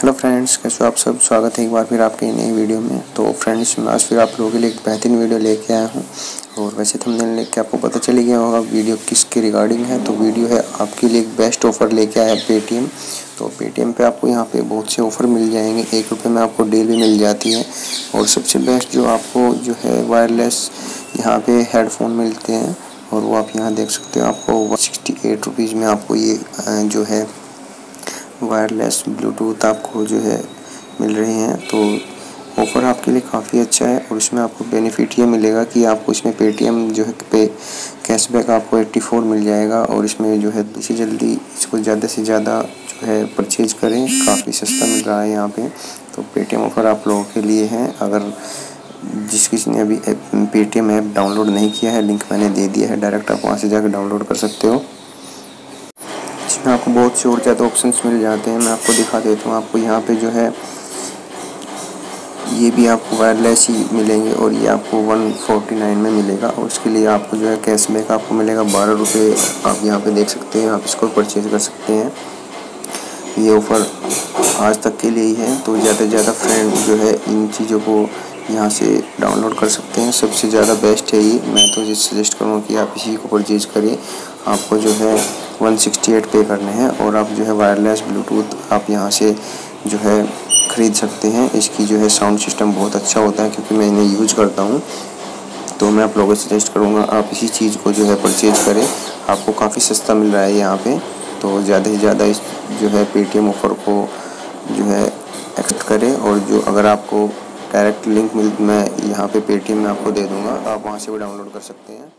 Hello friends कैसे हो आप सब? स्वागत है एक बार फिर आपके नई वीडियो में। तो फ्रेंड्स मैं आज फिर आप लोगों के लिए एक बेहतरीन वीडियो लेके आया हूँ। और वैसे तो थंबनेल लेके आपको पता चली गया होगा वीडियो किसके रिगार्डिंग है। तो वीडियो है आपके लिए एक बेस्ट ऑफ़र लेके आया है पेटीएम तो पेटीएम पे आपको यहाँ पे बहुत से ऑफ़र मिल जाएँगे। एक रुपये में आपको डील भी मिल जाती है। और सबसे बेस्ट जो आपको जो है वायरलेस यहाँ पे हेडफोन मिलते हैं। और वो आप यहाँ देख सकते हो, आपको सिक्सटी एट रुपीज़ में आपको ये जो है वायरलेस ब्लूटूथ आपको जो है मिल रहे हैं। तो ऑफ़र आपके लिए काफ़ी अच्छा है और इसमें आपको बेनिफिट ये मिलेगा कि आपको इसमें पेटीएम जो है पे कैशबैक आपको 84 मिल जाएगा और इसमें जो है जल्दी जल्दी इसको ज़्यादा से ज़्यादा जो है परचेज करें। काफ़ी सस्ता मिल रहा है यहाँ पे। तो पेटीएम ऑफ़र आप लोगों के लिए है। अगर जिस किसी ने अभी पेटीएम ऐप डाउनलोड नहीं किया है लिंक मैंने दे दिया है डायरेक्ट आप वहाँ से जाकर डाउनलोड कर सकते हो। इसमें आपको बहुत से और ज़्यादा ऑप्शंस मिल जाते हैं। मैं आपको दिखा देता हूँ। आपको यहाँ पे जो है, ये भी आपको वायरलेस ही मिलेंगे और ये आपको 149 में मिलेगा। और उसके लिए आपको जो है कैशबैक आपको मिलेगा। बारह रुपये आप यहाँ पे देख सकते हैं। आप इसको परचेज कर सकते हैं। ये ऑफ़र आज तक के लिए ही है। तो ज़्यादा से ज़्यादा फ्रेंड जो है इन चीज़ों को यहाँ से डाउनलोड कर सकते हैं। सबसे ज़्यादा बेस्ट है ये। मैं तो ये सजेस्ट करूँगा कि आप इसी को परचेज करें। आपको जो है 168 पे करने हैं और आप जो है वायरलेस ब्लूटूथ आप यहाँ से जो है ख़रीद सकते हैं। इसकी जो है साउंड सिस्टम बहुत अच्छा होता है क्योंकि मैं इन्हें यूज़ करता हूँ। तो मैं आप लोगों से सजेस्ट करूँगा, आप इसी चीज़ को जो है परचेज करें। आपको काफ़ी सस्ता मिल रहा है यहाँ पे। तो ज़्यादा से ज़्यादा इस जो है पेटीएम ऑफ़र को जो है एक्सेप्ट करें और जो अगर आपको डायरेक्ट लिंक मिल, मैं यहाँ पे पेटीएम में आपको दे दूँगा, आप वहाँ से भी डाउनलोड कर सकते हैं।